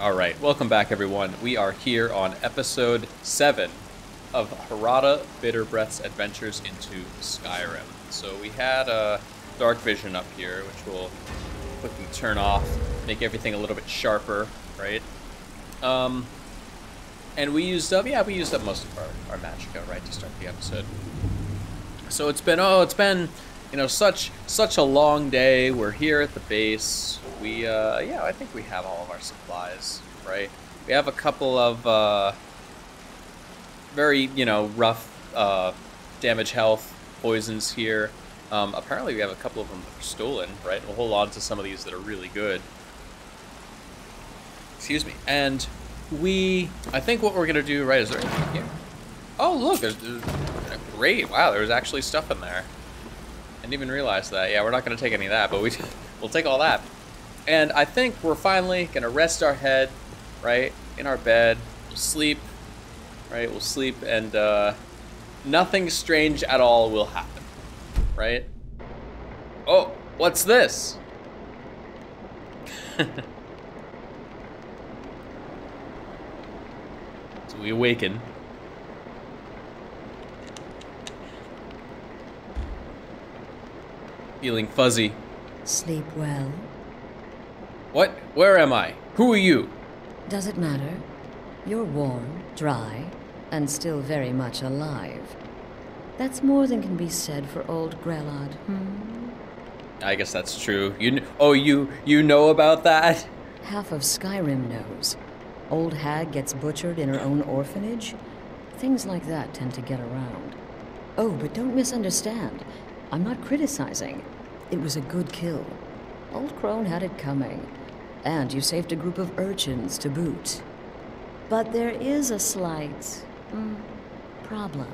All right, welcome back, everyone. We are here on episode seven of Harada Bitter Breath's Adventures into Skyrim. So we had a dark vision up here, which we'll quickly turn off, make everything a little bit sharper, right? Um, and we used up, yeah, we used up most of our, our magicka, right, to start the episode. So it's been, oh, it's been, you know, such such a long day. We're here at the base. We, uh, yeah, I think we have all of our supplies, right? We have a couple of, uh, very, you know, rough uh, damage health poisons here. Um, apparently we have a couple of them that are stolen, right? We'll hold on to some of these that are really good. Excuse me. And we, I think what we're going to do, right, is there anything here? Oh, look, there's, there's, great. Wow, there's actually stuff in there. I didn't even realize that. Yeah, we're not going to take any of that, but we, we'll take all that. And I think we're finally going to rest our head, right, in our bed, sleep, right? We'll sleep and uh, nothing strange at all will happen, right? Oh, what's this? so we awaken. Feeling fuzzy. Sleep well. What? Where am I? Who are you? Does it matter? You're warm, dry, and still very much alive. That's more than can be said for old Grelod, hmm? I guess that's true. You oh you you know about that? Half of Skyrim knows. Old hag gets butchered in her own orphanage. Things like that tend to get around. Oh, but don't misunderstand. I'm not criticizing. It was a good kill. Old Crone had it coming. And you saved a group of urchins to boot. But there is a slight mm, problem.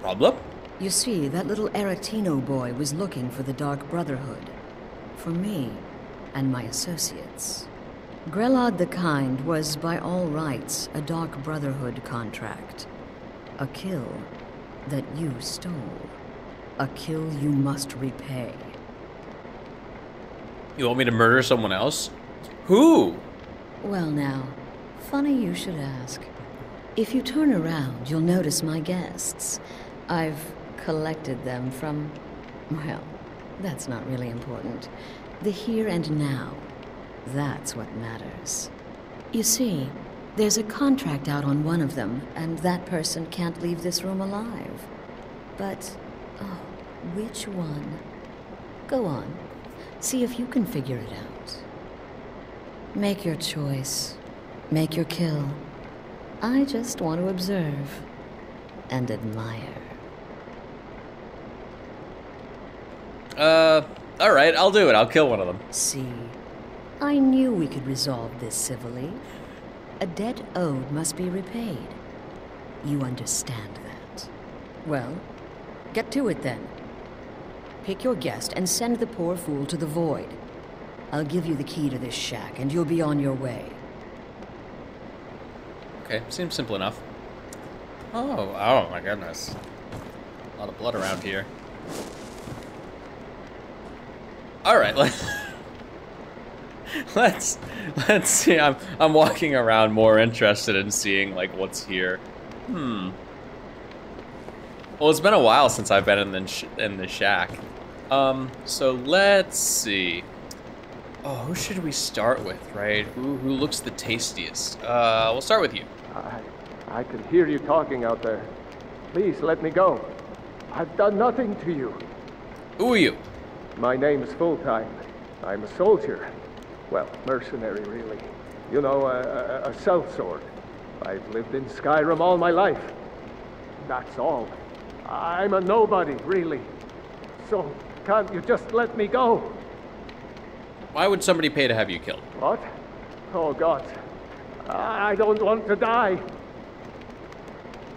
Problem? You see, that little Aretino boy was looking for the Dark Brotherhood. For me and my associates. Grelod the Kind was, by all rights, a Dark Brotherhood contract. A kill that you stole. A kill you must repay. You want me to murder someone else? Who? Well, now, funny you should ask. If you turn around, you'll notice my guests. I've collected them from. Well, that's not really important. The here and now. That's what matters. You see, there's a contract out on one of them, and that person can't leave this room alive. But, oh, which one? Go on. See if you can figure it out. Make your choice. Make your kill. I just want to observe and admire. Uh, all right, I'll do it. I'll kill one of them. See, I knew we could resolve this civilly. A debt owed must be repaid. You understand that. Well, get to it then. Pick your guest and send the poor fool to the void. I'll give you the key to this shack, and you'll be on your way. Okay, seems simple enough. Oh, oh my goodness. A lot of blood around here. All right, let's let's let's see. I'm I'm walking around more interested in seeing like what's here. Hmm. Well, it's been a while since I've been in the in the shack. Um, so let's see. Oh, who should we start with, right? Who who looks the tastiest? Uh, we'll start with you. I, I can hear you talking out there. Please let me go. I've done nothing to you. Who are you? My name is Fultheim. I'm a soldier. Well, mercenary, really. You know, a, a, a sellsword. I've lived in Skyrim all my life. That's all. I'm a nobody, really. So, can't you just let me go? Why would somebody pay to have you killed? What? Oh, God. I don't want to die.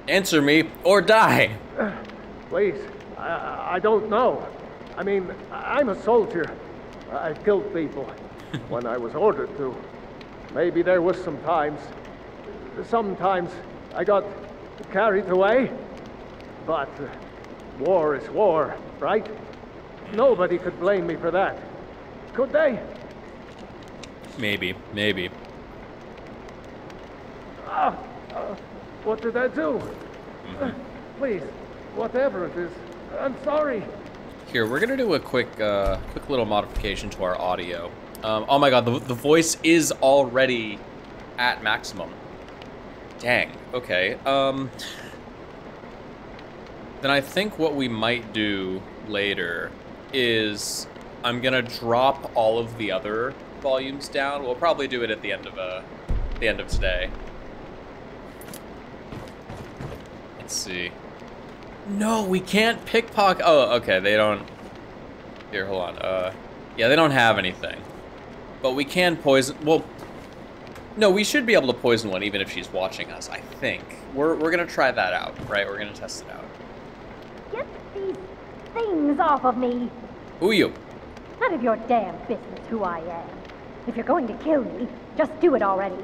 Answer me or die. Please, I, I don't know. I mean, I'm a soldier. I've killed people when I was ordered to. Maybe there was some times. Sometimes I got carried away. But uh, war is war, right? Nobody could blame me for that. Could they? Maybe, maybe. Ah, uh, what did I do? Uh, please, whatever it is, I'm sorry. Here, we're gonna do a quick, uh, quick little modification to our audio. Um, oh my god, the, the voice is already at maximum. Dang. Okay. Um. Then I think what we might do later is I'm gonna drop all of the other volumes down. We'll probably do it at the end of uh, the end of today. Let's see. No, we can't pickpocket. Oh, okay. They don't. Here, hold on. Uh, yeah, they don't have anything. But we can poison. Well, no, we should be able to poison one even if she's watching us. I think we're we're gonna try that out, right? We're gonna test it out. These things off of me. Who you? None of your damn business who I am. If you're going to kill me, just do it already.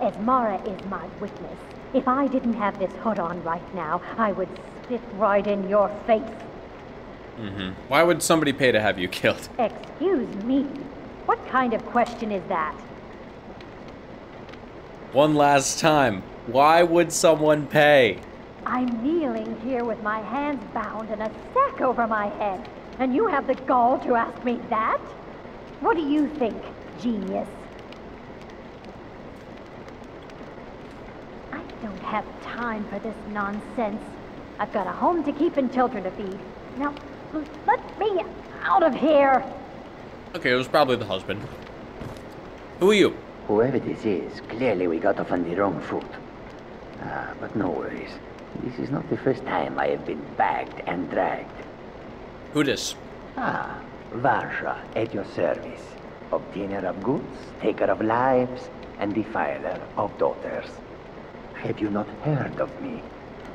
Esmara is my witness. If I didn't have this hood on right now, I would spit right in your face. Mm-hmm. Why would somebody pay to have you killed? Excuse me. What kind of question is that? One last time. Why would someone pay? I'm kneeling here with my hands bound and a sack over my head, and you have the gall to ask me that? What do you think, genius? I don't have time for this nonsense. I've got a home to keep and children to feed. Now, let me out of here! Okay, it was probably the husband. Who are you? Whoever this is, clearly we got off on the wrong foot. Ah, but no worries. This is not the first time I have been bagged and dragged. Who this? Ah, Vasha, at your service. Obtainer of goods, taker of lives, and defiler of daughters. Have you not heard of me?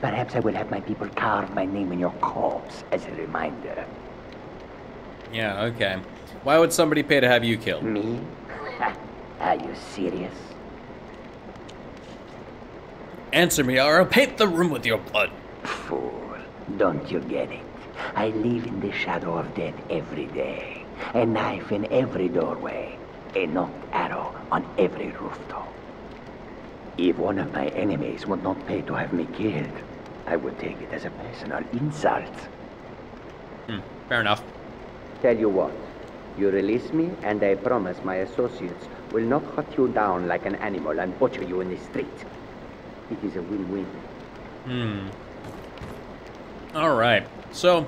Perhaps I will have my people carve my name in your corpse as a reminder. Yeah, okay. Why would somebody pay to have you killed? Me? Are you serious? Answer me, or I'll paint the room with your blood. Fool, don't you get it? I live in the shadow of death every day. A knife in every doorway. A knocked arrow on every rooftop. If one of my enemies would not pay to have me killed, I would take it as a personal insult. Hmm, fair enough. Tell you what, you release me, and I promise my associates will not hunt you down like an animal and butcher you in the street. Is a win-win. Hmm. All right. So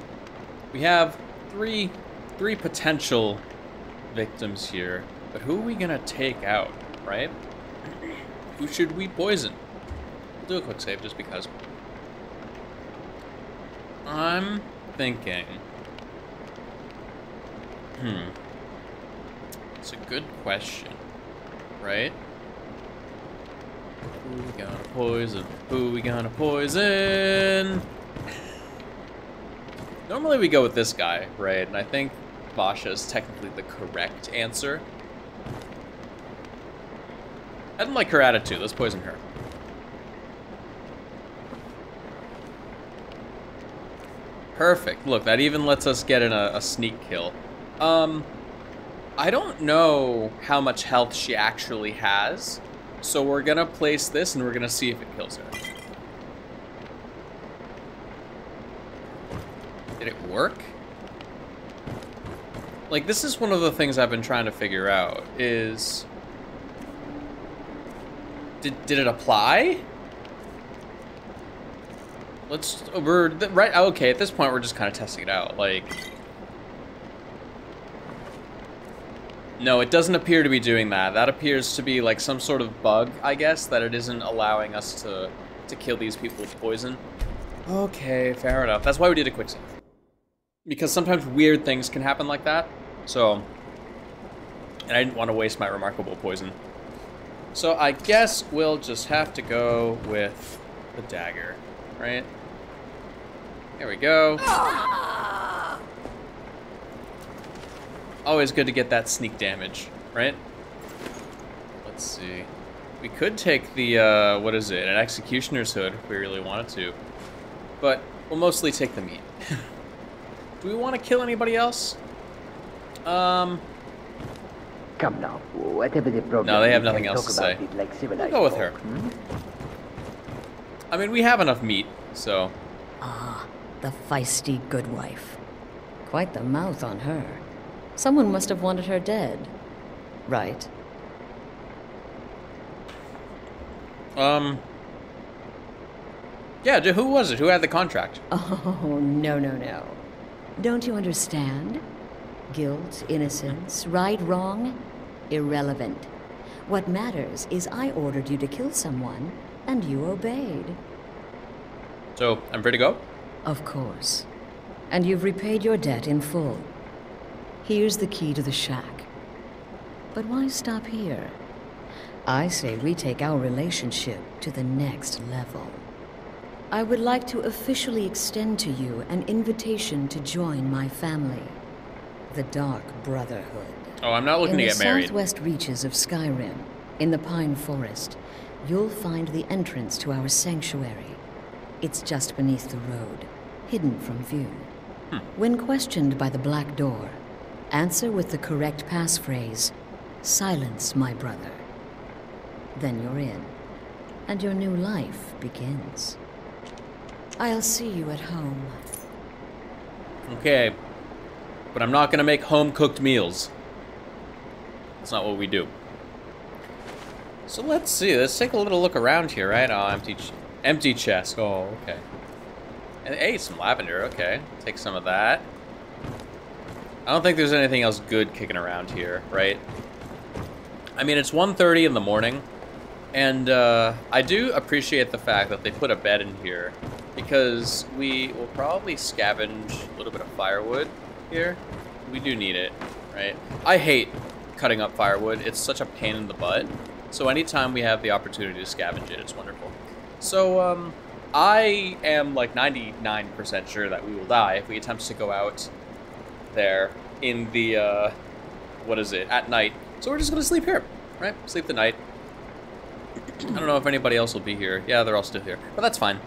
we have three three potential victims here, but who are we gonna take out, right? Who should we poison? We'll do a quick save just because. I'm thinking. Hmm. It's a good question, right? Who we gonna poison? Who we gonna poison? Normally we go with this guy, right? And I think Vasha is technically the correct answer. I didn't like her attitude. Let's poison her. Perfect. Look, that even lets us get in a, a sneak kill. Um, I don't know how much health she actually has. So we're gonna place this and we're gonna see if it kills her. Did it work? Like, this is one of the things I've been trying to figure out, is... Did, did it apply? Let's, oh, we're, right, okay, at this point we're just kind of testing it out, like... No, it doesn't appear to be doing that. That appears to be like some sort of bug, I guess, that it isn't allowing us to, to kill these people with poison. Okay, fair enough. That's why we did a quick save. Because sometimes weird things can happen like that. So, and I didn't want to waste my remarkable poison. So I guess we'll just have to go with the dagger, right? There we go. Always good to get that sneak damage, right? Let's see. We could take the, uh, what is it, an Executioner's Hood if we really wanted to. But we'll mostly take the meat. Do we want to kill anybody else? Um, Come now, whatever the problem. No, they have nothing can else talk to about say. It like civilized go with her. hmm? I mean, we have enough meat, so Ah, the feisty good wife. Quite the mouth on her. Someone must have wanted her dead. Right? um. Yeah, who was it? Who had the contract? Oh, no, no, no. Don't you understand? Guilt, innocence, right, wrong, irrelevant. What matters is I ordered you to kill someone, and you obeyed. So I'm free to go. Of course. And you've repaid your debt in full. Here's the key to the shack. But why stop here? I say we take our relationship to the next level. I would like to officially extend to you an invitation to join my family, the Dark Brotherhood. Oh, I'm not looking in to get married. In the southwest reaches of Skyrim, in the Pine Forest, you'll find the entrance to our sanctuary. It's just beneath the road, hidden from view. Hmm. When questioned by the Black Door, answer with the correct passphrase, Silence, my brother. Then you're in, and your new life begins. I'll see you at home. Okay, but I'm not gonna make home cooked meals. That's not what we do. So let's see. Let's take a little look around here, right? Oh, empty, ch empty chest. Oh, okay. And hey, some lavender. Okay, take some of that. I don't think there's anything else good kicking around here, right? I mean, it's 1.30 in the morning, and uh, I do appreciate the fact that they put a bed in here because we will probably scavenge a little bit of firewood here. We do need it, right? I hate cutting up firewood. It's such a pain in the butt. So anytime we have the opportunity to scavenge it, it's wonderful. So um, I am like 99% sure that we will die if we attempt to go out there in the, uh, what is it, at night. So we're just going to sleep here, right? Sleep the night. I don't know if anybody else will be here. Yeah, they're all still here, but that's fine.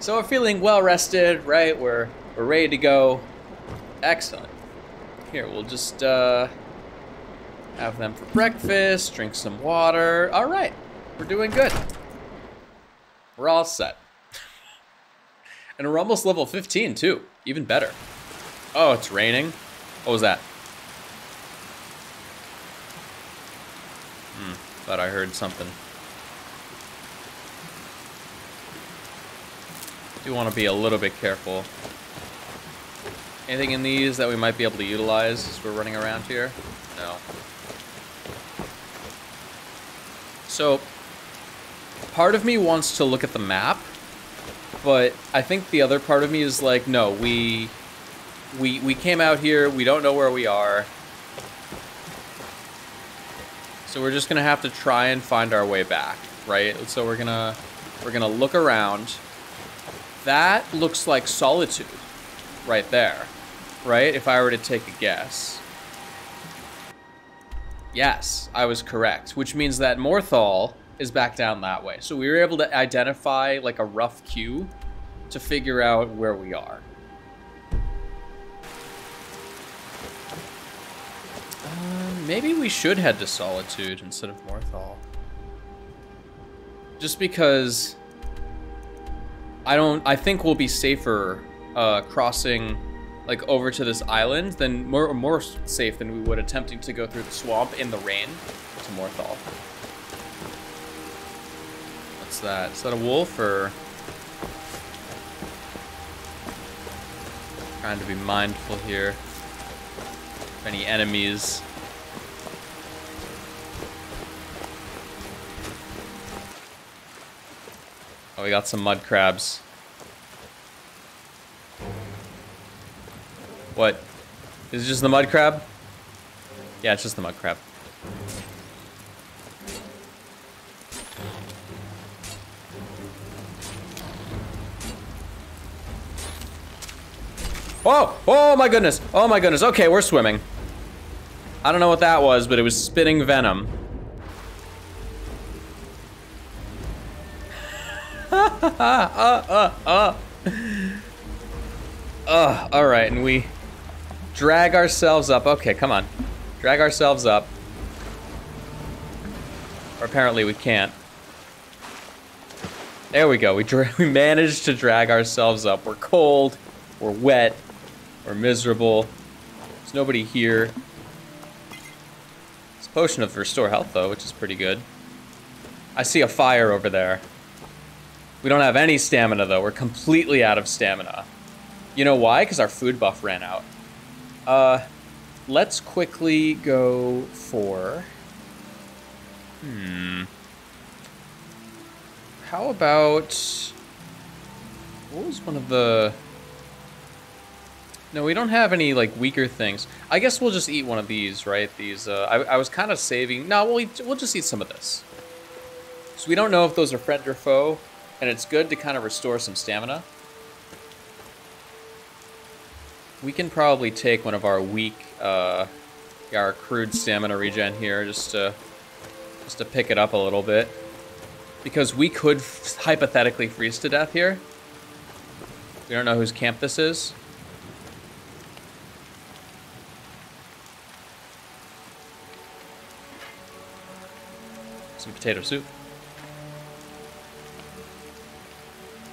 So we're feeling well rested, right? We're we're ready to go. Excellent. Here, we'll just uh, have them for breakfast, drink some water. All right, we're doing good. We're all set. and we're almost level 15 too. Even better. Oh, it's raining. What was that? Hmm, thought I heard something. do want to be a little bit careful. Anything in these that we might be able to utilize as we're running around here? No. So, part of me wants to look at the map, but I think the other part of me is like, no, we, we, we came out here, we don't know where we are. So we're just gonna have to try and find our way back, right? So we're gonna, we're gonna look around. That looks like solitude right there, right? If I were to take a guess. Yes, I was correct, which means that Morthal is back down that way. So we were able to identify like a rough cue to figure out where we are. Maybe we should head to Solitude instead of Morthal. Just because I don't. I think we'll be safer uh, crossing like over to this island than more more safe than we would attempting to go through the swamp in the rain to Morthal. What's that? Is that a wolf or? Trying to be mindful here. Any enemies. Oh, we got some mud crabs. What? Is it just the mud crab? Yeah, it's just the mud crab. Oh! Oh my goodness! Oh my goodness. Okay, we're swimming. I don't know what that was, but it was spitting venom. uh, uh, uh. Uh, alright, and we drag ourselves up. Okay, come on. Drag ourselves up. Or apparently we can't. There we go. We, we managed to drag ourselves up. We're cold. We're wet. We're miserable. There's nobody here. It's a potion of restore health, though, which is pretty good. I see a fire over there. We don't have any stamina, though. We're completely out of stamina. You know why? Because our food buff ran out. Uh, let's quickly go for... Hmm. How about... What was one of the... No, we don't have any, like, weaker things. I guess we'll just eat one of these, right? These, uh, I, I was kind of saving... No, we'll, eat, we'll just eat some of this. So we don't know if those are friend or foe, and it's good to kind of restore some stamina. We can probably take one of our weak, uh, our crude stamina regen here, just to, just to pick it up a little bit. Because we could hypothetically freeze to death here. We don't know whose camp this is. Some potato soup.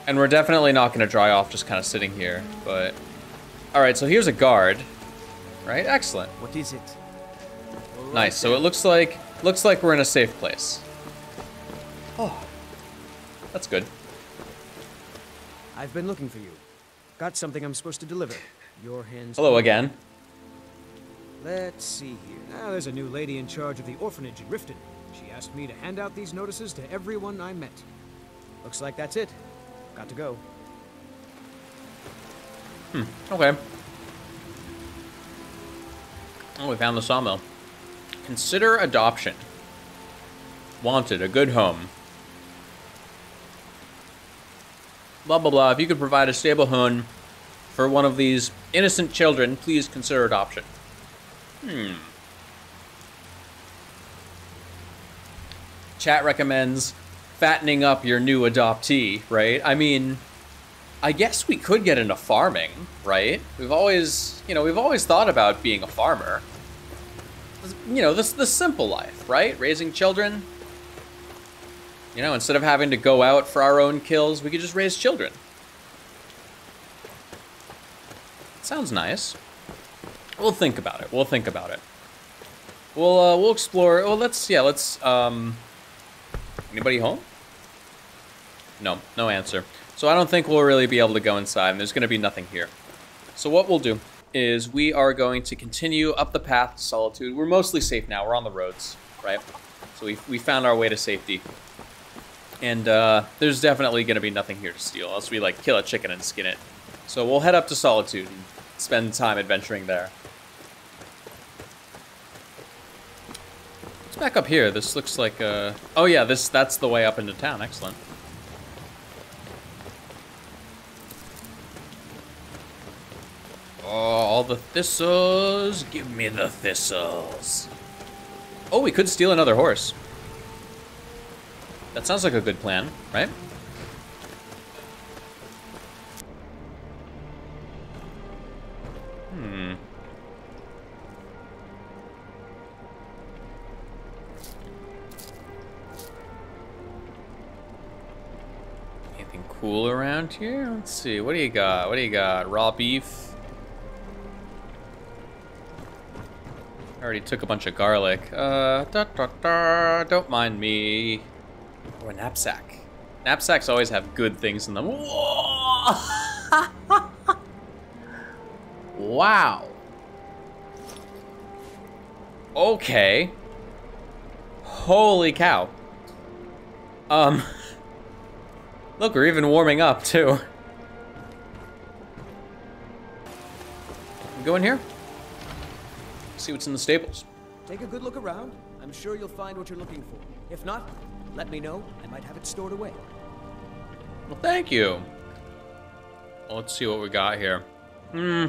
And we're definitely not going to dry off just kind of sitting here, but... Alright, so here's a guard. Right? Excellent. What is it? Nice, so it looks like looks like we're in a safe place. Oh. That's good. I've been looking for you. Got something I'm supposed to deliver. Your hands. Hello again. Let's see here. Now there's a new lady in charge of the orphanage in Riften. She asked me to hand out these notices to everyone I met. Looks like that's it. Got to go. Hmm, okay. Oh, we found the sawmill. Consider adoption. Wanted, a good home. Blah, blah, blah. If you could provide a stable home for one of these innocent children, please consider adoption. Hmm. Chat recommends fattening up your new adoptee, right? I mean, I guess we could get into farming, right? We've always, you know, we've always thought about being a farmer. You know, this the simple life, right? Raising children. You know, instead of having to go out for our own kills, we could just raise children. Sounds nice. We'll think about it. We'll think about it. We'll uh, we'll explore. Well, let's yeah, let's um. Anybody home? No, no answer. So I don't think we'll really be able to go inside, and there's going to be nothing here. So what we'll do is we are going to continue up the path to Solitude. We're mostly safe now. We're on the roads, right? So we, we found our way to safety. And uh, there's definitely going to be nothing here to steal, unless we, like, kill a chicken and skin it. So we'll head up to Solitude and spend time adventuring there. Let's back up here. This looks like uh Oh yeah, this that's the way up into town. Excellent. Oh, all the thistles. Give me the thistles. Oh, we could steal another horse. That sounds like a good plan, right? Hmm. Anything cool around here? Let's see. What do you got? What do you got? Raw beef. I already took a bunch of garlic. Uh, da, da, da, don't mind me. Or a knapsack. Knapsacks always have good things in them. Wow. Okay. Holy cow. Um. Look, we're even warming up, too. Go in here. See what's in the stables. Take a good look around. I'm sure you'll find what you're looking for. If not, let me know. I might have it stored away. Well, thank you. Well, let's see what we got here. Hmm.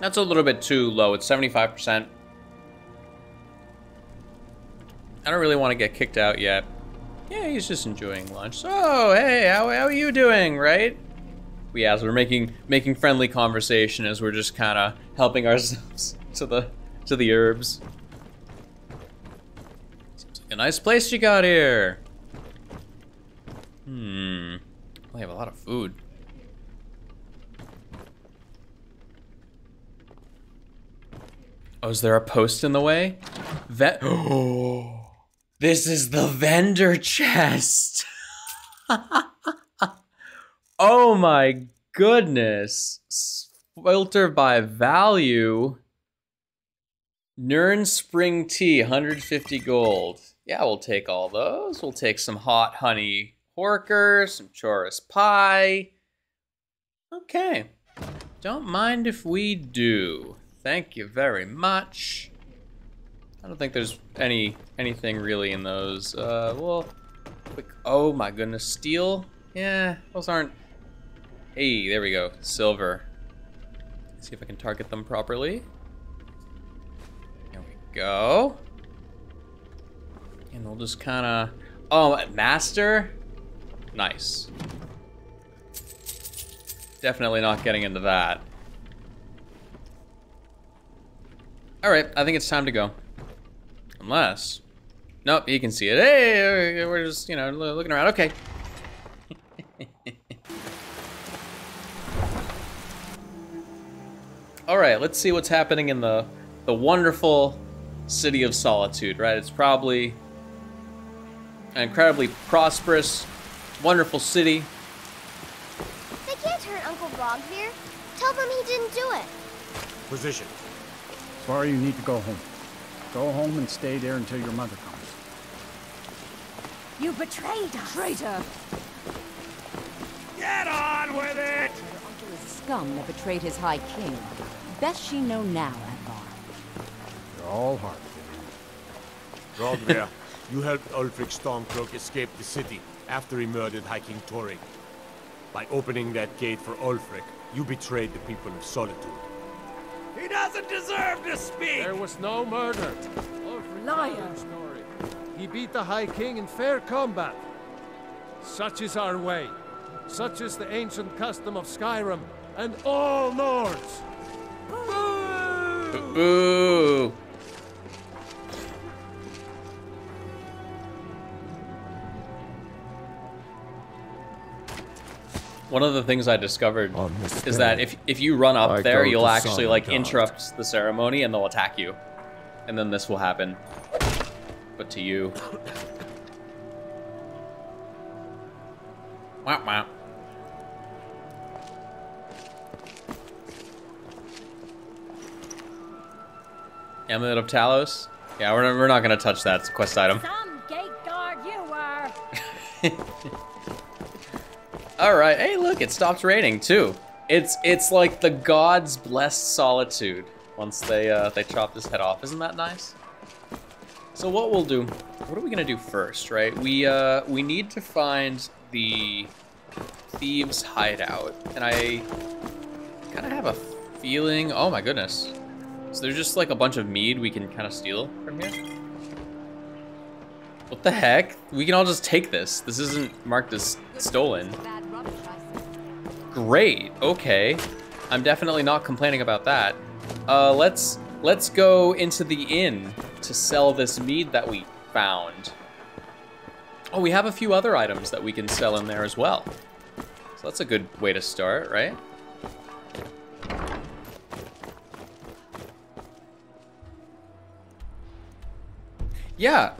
That's a little bit too low. It's 75%. I don't really want to get kicked out yet. Yeah, he's just enjoying lunch. So, hey, how, how are you doing, right? We as we're making making friendly conversation as we're just kind of helping ourselves to the to the herbs. Seems like A nice place you got here. Hmm. We have a lot of food. Oh, is there a post in the way? Ve- oh, this is the vendor chest. oh my goodness. Filter by value. Nern Spring Tea, 150 gold. Yeah, we'll take all those. We'll take some hot honey porker, some chorus pie. Okay. Don't mind if we do. Thank you very much. I don't think there's any anything really in those. Uh, well, quick. Oh my goodness, steel. Yeah, those aren't. Hey, there we go. Silver. Let's see if I can target them properly. There we go. And we'll just kind of. Oh, master. Nice. Definitely not getting into that. Alright, I think it's time to go. Unless... Nope, you can see it. Hey, we're just, you know, looking around. Okay. Alright, let's see what's happening in the, the wonderful City of Solitude, right? It's probably an incredibly prosperous, wonderful city. They can't turn Uncle Rob here. Tell them he didn't do it. Position. Sorry, you need to go home. Go home and stay there until your mother comes. You betrayed us! Traitor! Get on with it! Your uncle is scum that betrayed his high king. Best she know now, Addvar. You're all heart. Rodria, you helped Ulfric Stormcloak escape the city after he murdered High King Torygg. By opening that gate for Ulfric, you betrayed the people of Solitude. He doesn't deserve to speak! There was no murder. Ulfric Liar. story. He beat the High King in fair combat. Such is our way. Such is the ancient custom of Skyrim and all Nords. Boo! Boo! One of the things I discovered On this is that if if you run up I there, you'll actually like Sodom interrupt the ceremony and they'll attack you. And then this will happen. But to you. Wow, wow. Amulet of Talos? Yeah, we're, we're not gonna touch that It's a quest item. Some gate guard you were! All right. Hey, look, it stopped raining too. It's it's like the gods blessed solitude once they uh, they chopped his head off. Isn't that nice? So what we'll do? What are we gonna do first, right? We uh we need to find the thieves' hideout, and I kind of have a feeling. Oh my goodness! So there's just like a bunch of mead we can kind of steal from here. What the heck? We can all just take this. This isn't marked as stolen. Great. Okay. I'm definitely not complaining about that. Uh, let's let's go into the inn to sell this mead that we found. Oh, we have a few other items that we can sell in there as well. So that's a good way to start, right? Yeah.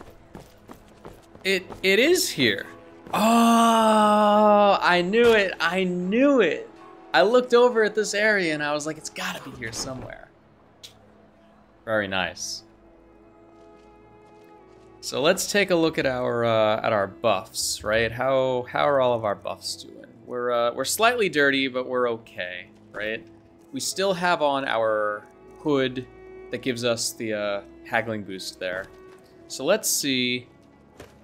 It it is here. Oh, I knew it. I knew it. I looked over at this area and I was like, it's gotta be here somewhere. Very nice. So let's take a look at our uh, at our buffs, right? How how are all of our buffs doing? We're uh, we're slightly dirty, but we're okay, right? We still have on our hood that gives us the uh, haggling boost there. So let's see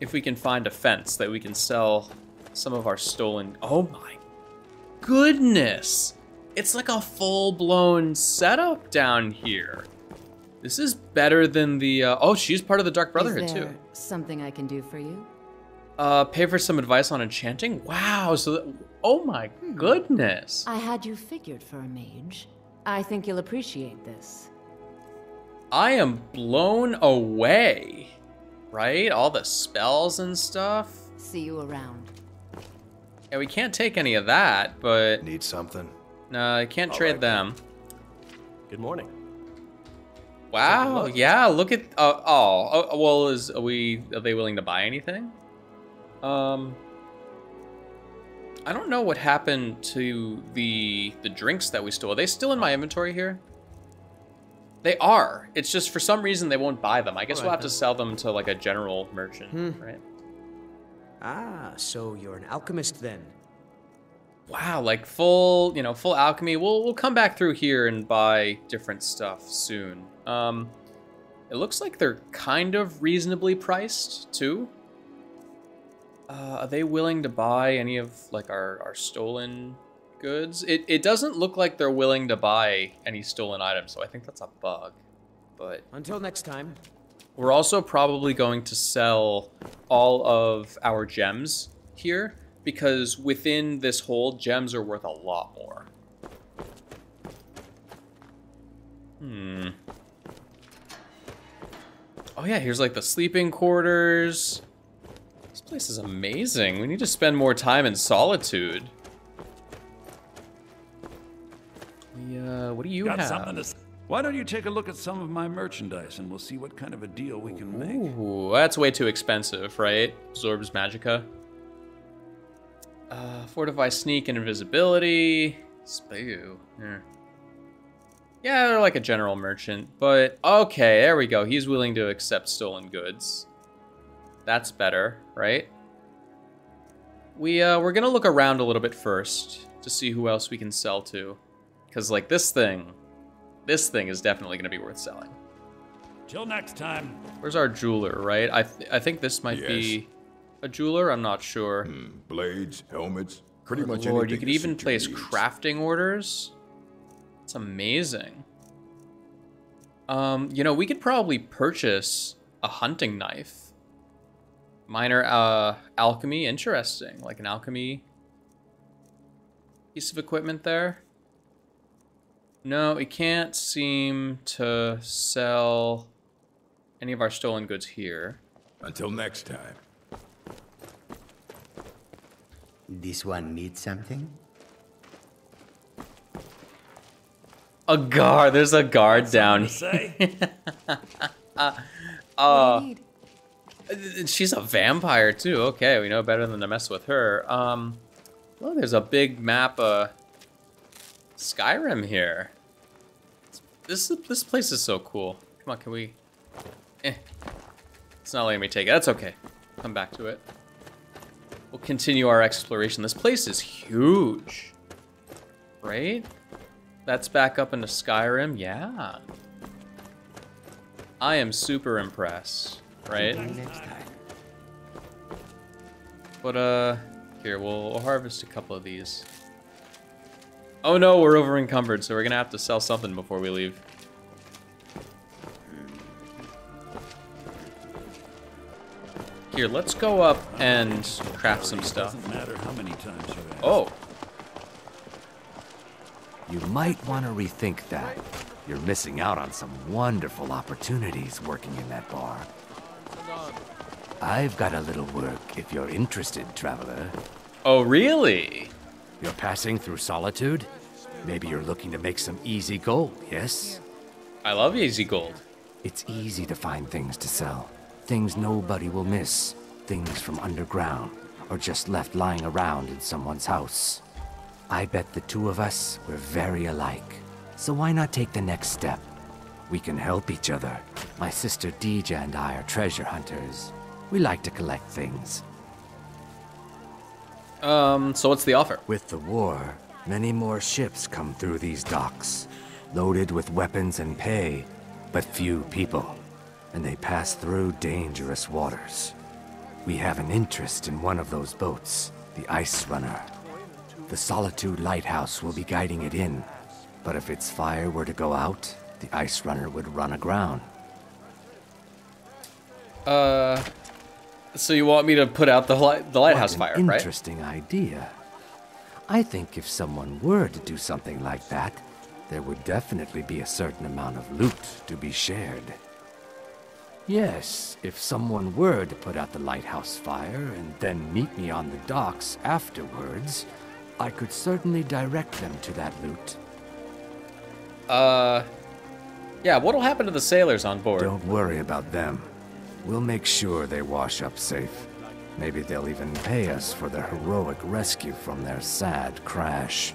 if we can find a fence that we can sell some of our stolen. Oh my goodness! It's like a full blown setup down here. This is better than the. Uh, oh, she's part of the Dark Brotherhood is there too. something I can do for you? Uh, pay for some advice on enchanting. Wow. So, that, oh my goodness. I had you figured for a mage. I think you'll appreciate this. I am blown away. Right? All the spells and stuff. See you around. Yeah, we can't take any of that, but Need something? no, I can't All trade right, them. Good morning. Wow. Yeah. Look at. Uh, oh. oh. Well, is are we? Are they willing to buy anything? Um. I don't know what happened to the the drinks that we stole. Are they still in my inventory here? They are. It's just for some reason they won't buy them. I guess we'll Alright have to sell them to like a general merchant, Hmm. right? Ah, so you're an alchemist then. Wow, like full, you know, full alchemy. We'll we'll come back through here and buy different stuff soon. Um, it looks like they're kind of reasonably priced too. Uh, are they willing to buy any of like our our stolen goods? It it doesn't look like they're willing to buy any stolen items, so I think that's a bug. But Until next time. we're also probably going to sell all of our gems here because within this hole, gems are worth a lot more. Hmm. Oh yeah, here's like the sleeping quarters. This place is amazing. We need to spend more time in solitude. We, uh, what do you Got have? something to s- Why don't you take a look at some of my merchandise and we'll see what kind of a deal we can make. Ooh, that's way too expensive, right? Absorbs Magicka. Uh, fortify sneak and invisibility. Spoo. Yeah. yeah, they're like a general merchant, but okay, there we go. He's willing to accept stolen goods. That's better, right? We uh, we're gonna look around a little bit first to see who else we can sell to, because like this thing, this thing is definitely gonna be worth selling. Till next time. Where's our jeweler, right? I, th- I think this might be a jeweler. I'm not sure. Blades, helmets, pretty Good much Lord, you could even place needs. crafting orders. It's amazing. Um, you know, we could probably purchase a hunting knife. Minor uh, alchemy, interesting. Like an alchemy piece of equipment there. No, we can't seem to sell any of our stolen goods here. Until next time. This one needs something? A guard. There's a guard down to say? here. uh, she's a vampire too. Okay, we know better than to mess with her. Um, oh, there's a big map of Skyrim here. This this place is so cool. Come on, can we? Eh, it's not letting me take it. That's okay. Come back to it. We'll continue our exploration. This place is huge, right? That's back up into Skyrim. Yeah. I am super impressed, right? But uh, here we'll, we'll harvest a couple of these. Oh no, we're over encumbered, so we're gonna have to sell something before we leave. Here, let's go up and craft some stuff. Doesn't matter how many times you. Oh, You might want to rethink that. You're missing out on some wonderful opportunities working in that bar. I've got a little work if you're interested, traveler. Oh, really? You're passing through solitude? Maybe you're looking to make some easy gold, yes? I love easy gold. It's easy to find things to sell. Things nobody will miss. Things from underground, or just left lying around in someone's house. I bet the two of us were very alike. So why not take the next step? We can help each other. My sister Deeja and I are treasure hunters. We like to collect things. Um, so what's the offer? With the war, many more ships come through these docks, loaded with weapons and pay, but few people, and they pass through dangerous waters. We have an interest in one of those boats, the Ice Runner. The Solitude Lighthouse will be guiding it in, but if its fire were to go out, the Ice Runner would run aground. Uh, so you want me to put out the light, the lighthouse fire, an right? Interesting idea. I think if someone were to do something like that, there would definitely be a certain amount of loot to be shared. Yes, if someone were to put out the lighthouse fire and then meet me on the docks afterwards, I could certainly direct them to that loot. Uh, yeah, what'll happen to the sailors on board? Don't worry about them. We'll make sure they wash up safe. Maybe they'll even pay us for their heroic rescue from their sad crash.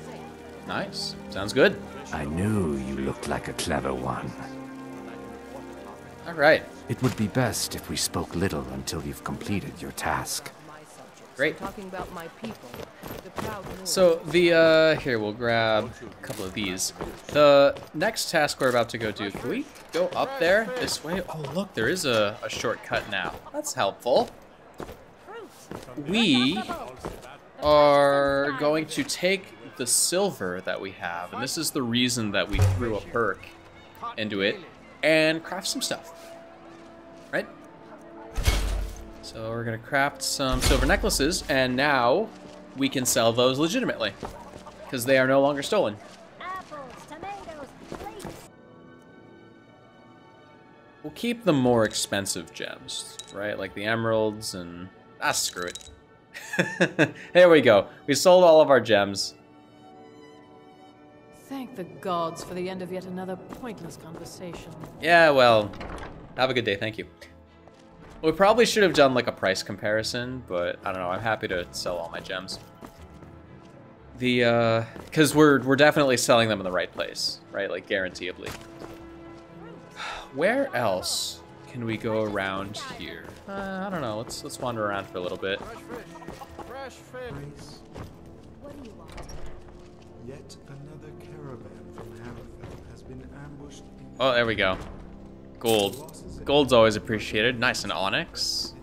Nice. Sounds good. I knew you looked like a clever one. All right. It would be best if we spoke little until you've completed your task. Great. Talking about my people, the proud So the, uh, here, we'll grab a couple of these. The next task we're about to go do, can we go up there this way? Oh, look, there is a, a shortcut now. That's helpful. We are going to take the silver that we have, and this is the reason that we threw a perk into it, and craft some stuff. Right? So we're gonna craft some silver necklaces, and now we can sell those legitimately, because they are no longer stolen. We'll keep the more expensive gems, right? Like the emeralds and... Ah, screw it. there we go. We sold all of our gems. Thank the gods for the end of yet another pointless conversation. Yeah, well, have a good day. Thank you. We probably should have done like a price comparison, but I don't know. I'm happy to sell all my gems. The, uh, because we're, we're definitely selling them in the right place, right? Like, guaranteeably. Where else can we go around here? Uh, I don't know. Let's let's wander around for a little bit. Fresh fish. Yet another caravan from Hammerfell has been ambushed Oh, there we go. Gold. Gold's always appreciated. Nice and onyx.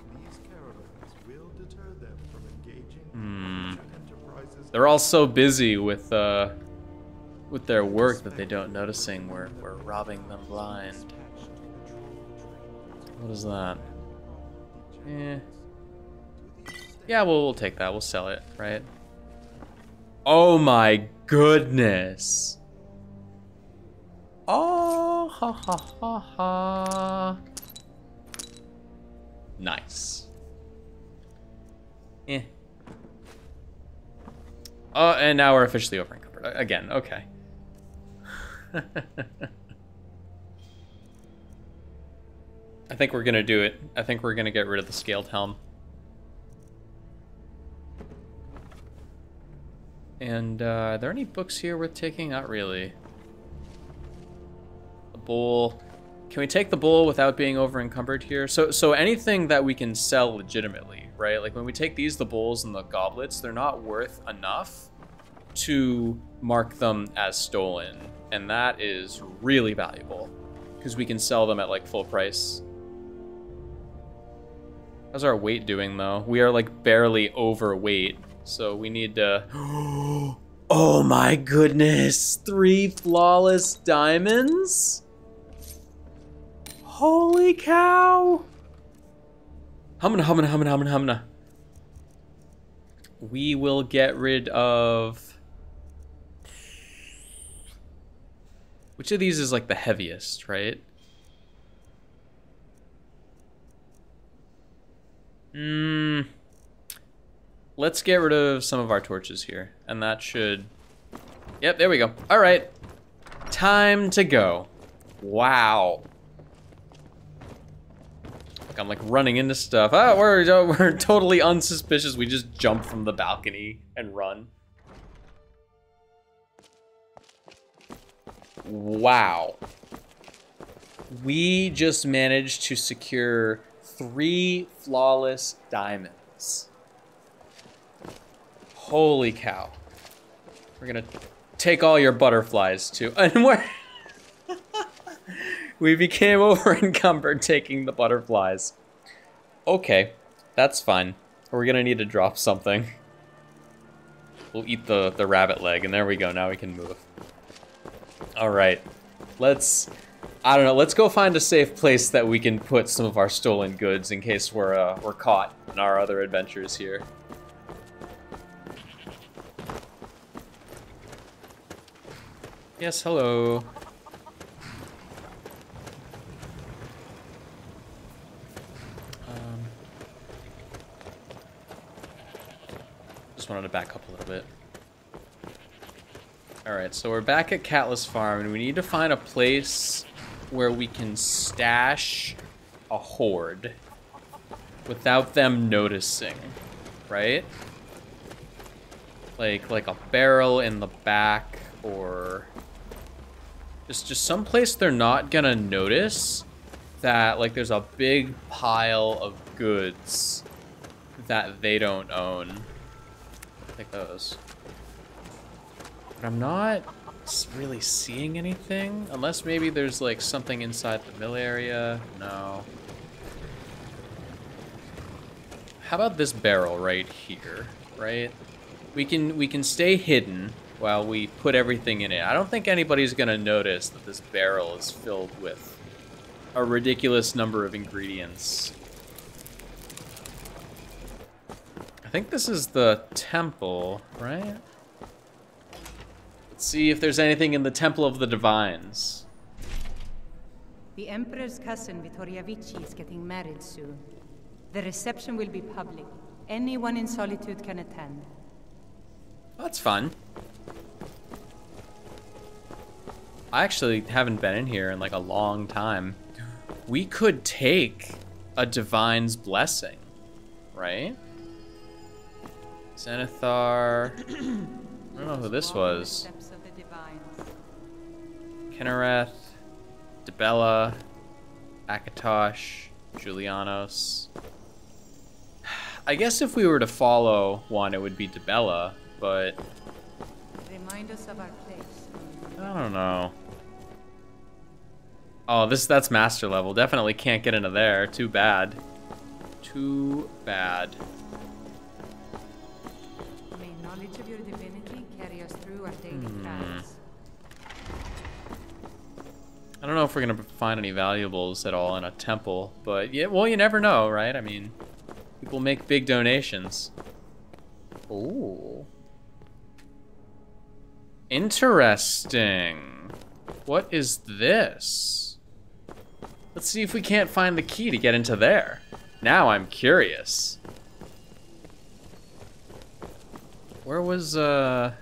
Hmm. They're all so busy with uh, with their work that they don't noticing we're we're robbing them blind. What is that? Eh. Yeah, well, we'll take that. We'll sell it, right? Oh my goodness. Oh, ha ha ha ha. Nice. Eh. Oh, and now we're officially over encumbered. Again, okay. I think we're gonna do it. I think we're gonna get rid of the scaled helm. And uh, are there any books here worth taking? Not really. Bowl. Can we take the bowl without being over encumbered here? So, so anything that we can sell legitimately, right? Like when we take these, the bowls and the goblets, they're not worth enough to mark them as stolen, and that is really valuable because we can sell them at like full price. How's our weight doing though? We are like barely overweight, so we need to. oh my goodness! Three flawless diamonds. Holy cow! Humna, humna, humna, humna, humna. We will get rid of... Which of these is like the heaviest, right? Hmm. Let's get rid of some of our torches here. And that should... Yep, there we go. All right. Time to go. Wow. I'm like running into stuff. Ah, we're, we're totally unsuspicious. We just jump from the balcony and run. Wow. We just managed to secure three flawless diamonds. Holy cow. We're gonna take all your butterflies too. And we're... we became over encumbered taking the butterflies. Okay, that's fine. We're gonna need to drop something. We'll eat the, the rabbit leg, and there we go, now we can move. Alright, let's... I don't know, let's go find a safe place that we can put some of our stolen goods in case we're, uh, we're caught in our other adventures here. Yes, hello. Just wanted to back up a little bit. Alright, so we're back at Katla's Farm, and we need to find a place where we can stash a horde without them noticing, right? Like, like a barrel in the back, or just, just someplace they're not gonna notice that, like, there's a big pile of goods that they don't own. Take those. But I'm not really seeing anything, unless maybe there's, like, something inside the mill area. No. How about this barrel right here, right? We can we can stay hidden while we put everything in it. I don't think anybody's gonna notice that this barrel is filled with a ridiculous number of ingredients. I think this is the temple, right? Let's see if there's anything in the Temple of the Divines. The Emperor's cousin, Vittoria Vici, is getting married soon. The reception will be public. Anyone in Solitude can attend. That's fun. I actually haven't been in here in like a long time. We could take a Divine's Blessing, right? Zenithar. I don't know who this was. Kynareth, Dibella, Akatosh, Julianos. I guess if we were to follow one, it would be Dibella, but Remind us of our place. I don't know. Oh, this that's master level. Definitely can't get into there. Too bad. Too bad. Knowledge of your divinity carry us through our daily Hmm. I don't know if we're gonna find any valuables at all in a temple, but yeah, well, you never know, right? I mean, people make big donations. Ooh. Interesting. What is this? Let's see if we can't find the key to get into there. Now I'm curious. Where was, uh...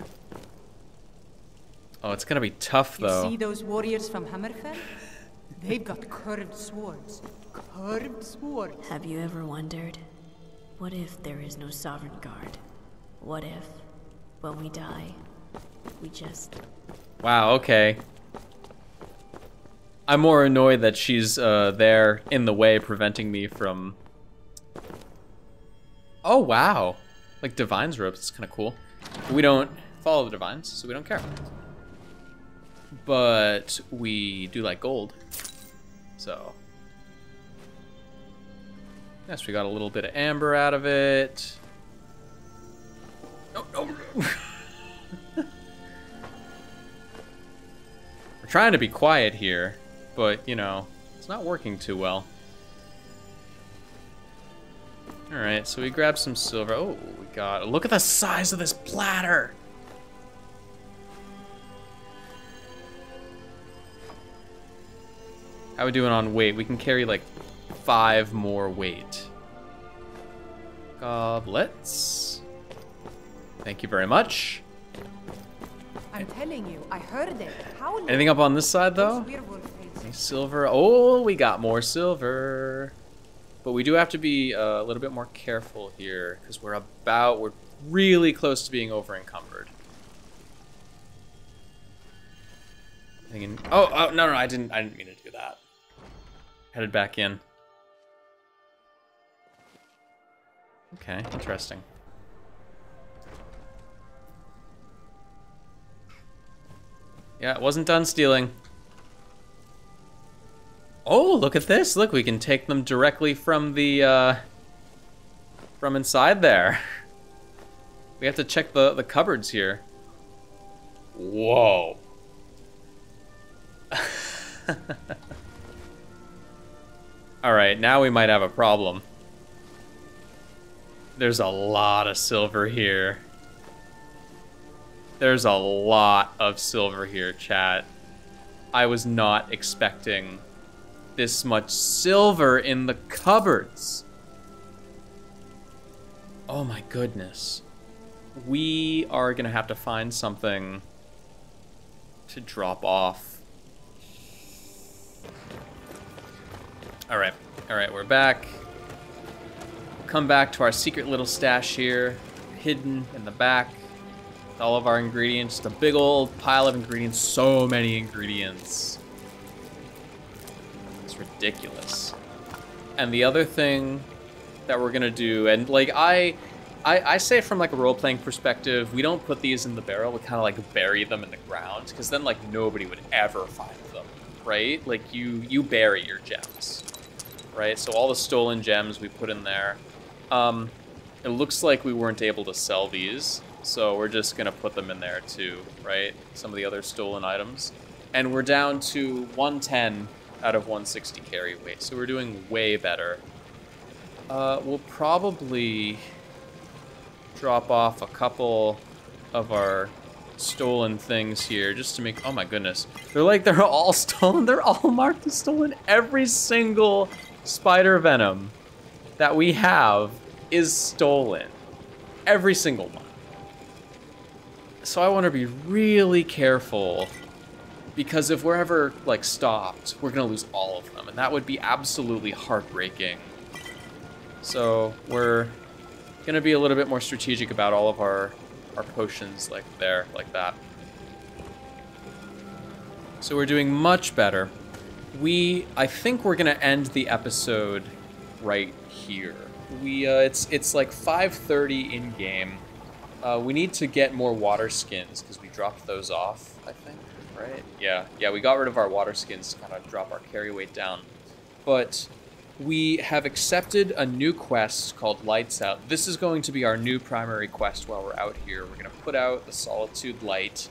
Oh, it's gonna be tough, though. You see those warriors from Hammerfell? They've got curved swords. Curved swords. Have you ever wondered, what if there is no Sovngarde? What if, when we die, we just Wow, okay. I'm more annoyed that she's uh, there in the way, preventing me from... Oh, wow. Like Divine's ropes, it's kind of cool. We don't follow the Divines, so we don't care. But we do like gold. So... Yes, we got a little bit of amber out of it. Oh, no, no. We're trying to be quiet here, but, you know, it's not working too well. Alright, so we grab some silver. Oh, got... Look at the size of this platter! How we doing on weight? We can carry, like, five more weight. Goblets. Thank you very much. I'm telling you, I heard it. How Anything up on this side, though? Those werewolf faces. Any silver? Oh, we got more silver. But we do have to be uh, a little bit more careful here because we're about, we're really close to being over encumbered. Thinking, oh, oh, no, no, I didn't, I didn't mean to do that. Headed back in. Okay, interesting. Yeah, it wasn't done stealing. Oh, look at this. Look, we can take them directly from the, uh, from inside there. We have to check the, the cupboards here. Whoa. All right, now we might have a problem. There's a lot of silver here. There's a lot of silver here, chat. I was not expecting this much silver in the cupboards. Oh my goodness. we are gonna have to find something to drop off. All right, all right, we're back. Come back to our secret little stash here, hidden in the back. All of our ingredients, just a big old pile of ingredients, so many ingredients. Ridiculous. And the other thing that we're gonna do, and like I, I, I say from like a role-playing perspective, we don't put these in the barrel. We kind of like bury them in the ground because then like nobody would ever find them, right? Like you you bury your gems, right? So all the stolen gems we put in there. Um, it looks like we weren't able to sell these, so we're just gonna put them in there too, right? Some of the other stolen items, and we're down to 110 out of 160 carry weight, so we're doing way better. Uh, we'll probably drop off a couple of our stolen things here just to make oh my goodness. They're like they're all stolen. They're all marked as stolen. Every single spider venom that we have is stolen. Every single one. So i want to be really careful because if we're ever like stopped we're gonna lose all of them and that would be absolutely heartbreaking so we're gonna be a little bit more strategic about all of our our potions like there, like that. So we're doing much better. We, I think we're gonna end the episode right here. We, uh, it's it's like 5:30 in game. Uh, we need to get more water skins because we dropped those off. I think, right? Yeah, yeah. We got rid of our water skins to kind of drop our carry weight down, but we have accepted a new quest called Lights Out. This is going to be our new primary quest while we're out here. We're going to put out the Solitude Light.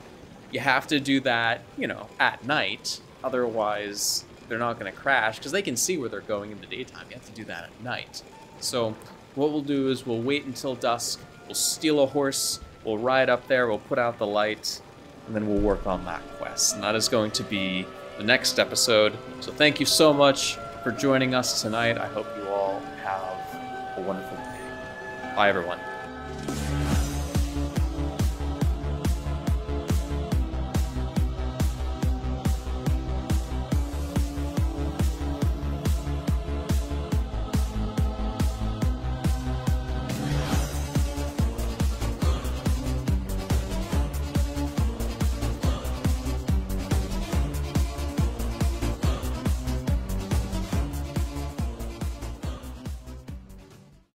You have to do that, you know, at night. Otherwise, they're not going to crash because they can see where they're going in the daytime. You have to do that at night. So, what we'll do is we'll wait until dusk. We'll steal a horse. We'll ride up there. We'll put out the light. And then we'll work on that quest. And that is going to be the next episode. So, thank you so much for joining us tonight. I hope you all have a wonderful day. Bye, everyone.